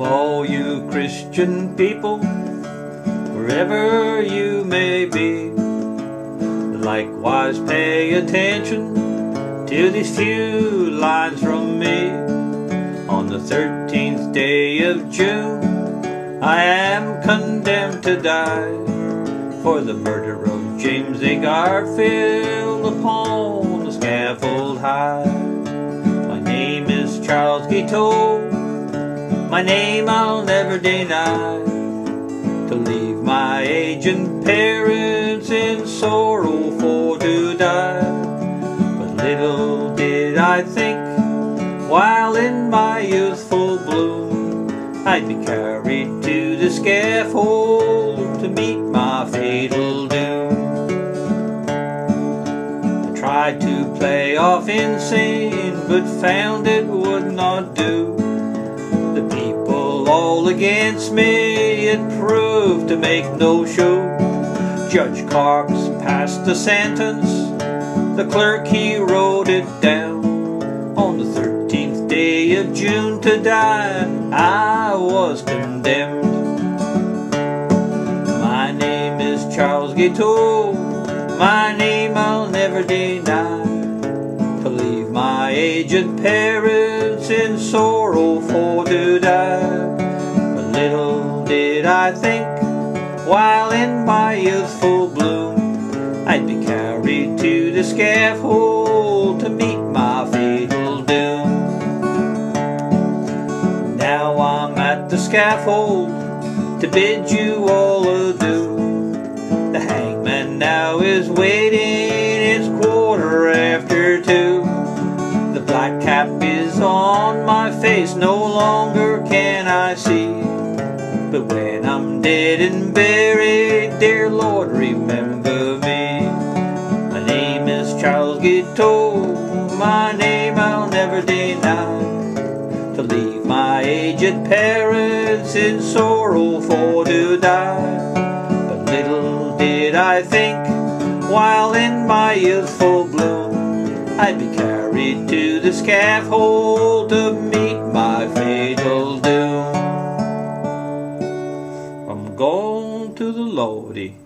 all you Christian people, wherever you may be, likewise pay attention to these few lines from me. On the 13th day of June, I am condemned to die for the murder of James A. Garfield upon the scaffold high. My name is Charles Guiteau, my name I'll never deny. To leave my aged parents in sorrow for to die. But little did I think, while in my youthful bloom, I'd be carried to the scaffold to meet my fatal doom. I tried to play off insane, but found it would not do. All against me, it proved to make no show. Judge Cox passed the sentence, the clerk he wrote it down. On the 13th day of June to die, I was condemned. My name is Charles Guiteau, my name I'll never deny. To leave my aged parents in sorrow for to die. I think, while in my youthful bloom, I'd be carried to the scaffold to meet my fatal doom. Now I'm at the scaffold to bid you all adieu. The hangman now is waiting, it's quarter after two. The black cap is on my face, no longer can I see. But when I'm dead and buried, dear Lord, remember me. My name is Charles Guiteau, my name I'll never deny. To leave my aged parents in sorrow for to die. But little did I think, while in my youthful bloom, I'd be carried to the scaffold of meet to the Lordy.